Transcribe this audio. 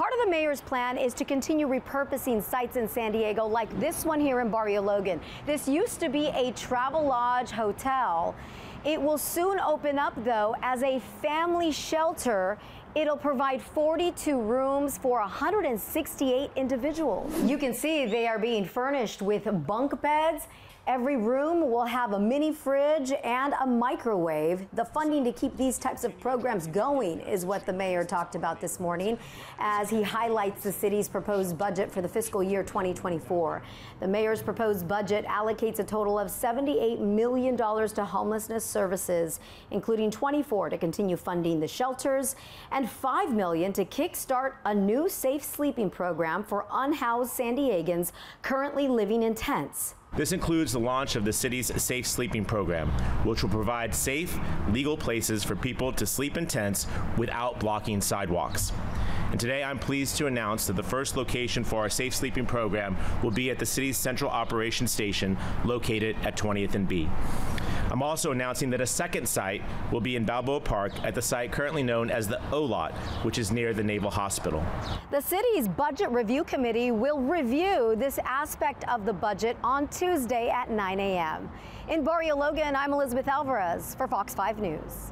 part of the mayor's plan is to continue repurposing sites in San Diego like this one here in Barrio Logan. This used to be a Travelodge hotel. It will soon open up, though, as a family shelter. It'll provide 42 rooms for 168 individuals. You can see they are being furnished with bunk beds Every room will have a mini fridge and a microwave. The funding to keep these types of programs going is what the mayor talked about this morning as he highlights the city's proposed budget for the fiscal year 2024. The mayor's proposed budget allocates a total of $78 million to homelessness services, including 24 to continue funding the shelters and 5 million to kickstart a new safe sleeping program for unhoused San Diegans currently living in tents. This includes the launch of the city's Safe Sleeping Program, which will provide safe, legal places for people to sleep in tents without blocking sidewalks. And today I'm pleased to announce that the first location for our Safe Sleeping Program will be at the city's Central Operations Station located at 20th and B. I'm also announcing that a second site will be in Balboa Park at the site currently known as the O Lot, which is near the Naval Hospital. The city's Budget Review Committee will review this aspect of the budget on Tuesday at 9 a.m. In Barrio Logan, I'm Elizabeth Alvarez for Fox 5 News.